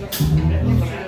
ね。